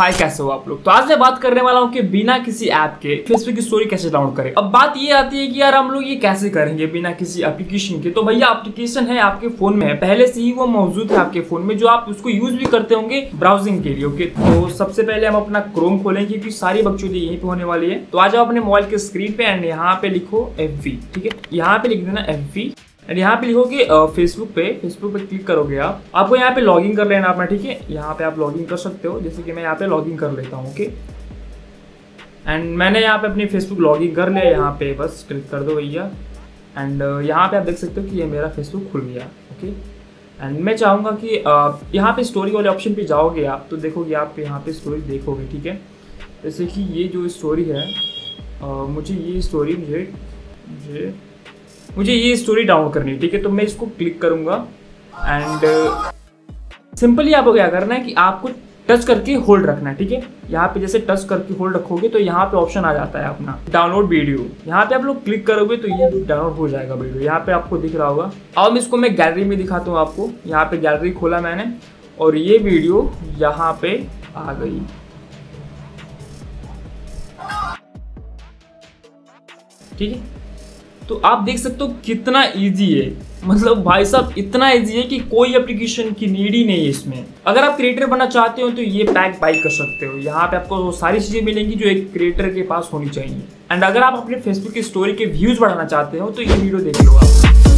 हाय, कैसे हो आप लोग? तो आज मैं बात करने वाला हूँ कि बिना किसी ऐप के फेसबुक की स्टोरी कैसे डाउनलोड करें। अब बात ये आती है कि यार हम लोग ये कैसे करेंगे बिना किसी एप्लीकेशन के? तो भैया एप्लीकेशन है आपके फ़ोन में है। पहले से ही वो मौजूद है आपके फ़ोन में, जो आप उसको यूज़ भी करते होंगे ब्राउजिंग के लिए ओके तो सबसे पहले हम अपना क्रोम खोलेंगे क्योंकि सारी बकचोदी यहीं पे होने वाली है। तो आज आप अपने मोबाइल के स्क्रीन पे एंड यहाँ पे लिखो एफवी ठीक है? यहाँ पे लिख देना एफ़ एंड यहाँ पे लिखोगे फेसबुक पे फेसबुक पे क्लिक करोगे आप। आपको यहाँ पे लॉगिन कर लेना अपना ठीक है? यहाँ पे आप लॉगिन कर सकते हो। जैसे कि मैं यहाँ पे लॉगिन कर लेता हूँ ओके एंड मैंने यहाँ पे अपनी फेसबुक लॉगिन कर लिया यहाँ पे बस क्लिक कर दो भैया। एंड यहाँ पे आप देख सकते हो कि ये मेरा फेसबुक खुल गया ओके एंड मैं चाहूँगा कि यहाँ पे स्टोरी वाले ऑप्शन पे जाओगे आप तो देखोगे आप यहाँ पे स्टोरी देखोगे ठीक है? जैसे कि ये जो स्टोरी है uh, मुझे ये स्टोरी मुझे मुझे मुझे ये स्टोरी डाउनलोड करनी है, ठीक है? तो मैं इसको क्लिक करूँगा एंड सिंपली आपको क्या करना है कि आपको टच करके होल्ड रखना है, ठीक है? यहाँ पे जैसे टच करके होल्ड रखोगे तो यहाँ पे ऑप्शन आ जाता है अपना डाउनलोड वीडियो यहाँ पे आप लोग क्लिक करोगे तो ये डाउनलोड हो जाएगा वीडियो यहाँ पे आपको दिख रहा होगा। अब इसको मैं गैलरी में दिखाता हूँ आपको। यहाँ पे गैलरी खोला मैंने और ये वीडियो यहाँ पे आ गई। ठीक है? तो आप देख सकते हो कितना ईजी है। मतलब भाई साहब, इतना ईजी है कि कोई एप्लीकेशन की नीड ही नहीं है इसमें। अगर आप क्रिएटर बनना चाहते हो तो ये पैक बाई कर सकते हो। यहाँ पे आपको सारी चीज़ें मिलेंगी जो एक क्रिएटर के पास होनी चाहिए। एंड अगर आप अपने फेसबुक की स्टोरी के व्यूज़ बढ़ाना चाहते हो तो ये वीडियो देख लो